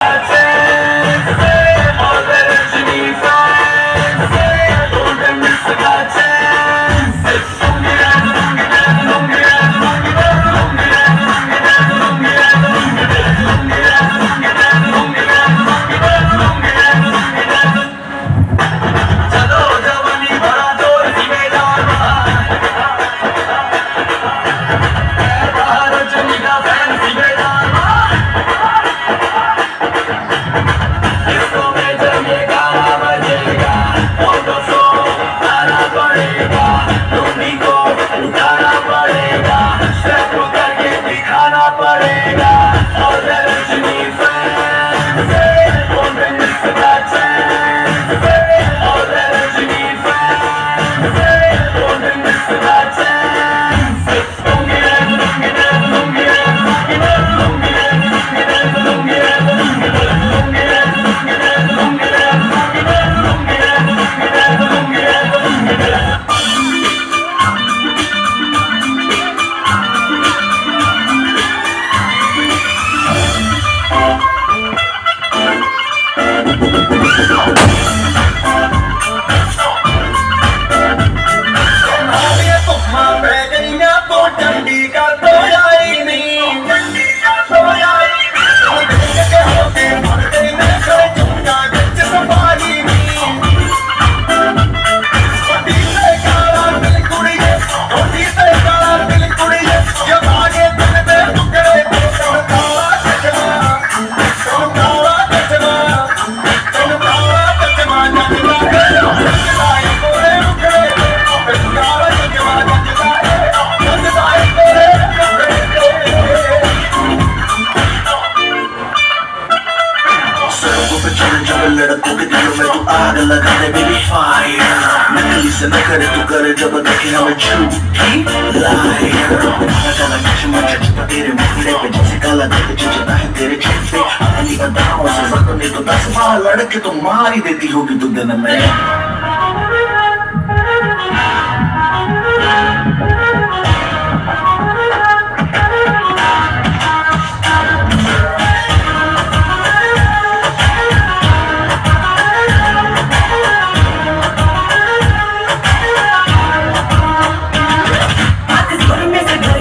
That's it. लड़कों के दिलों में तू आग लगा दे बेबी फायर नकली से न तू करे जब देखे हमें झूठी लायर काला काला चश्मा चचता तेरे मुखड़े पे जैसे काला दिल चचता है तेरे चेहरे अली अदाओं से जख्म तो दस बार लड़के तो मार ही देती होगी तू दिन में।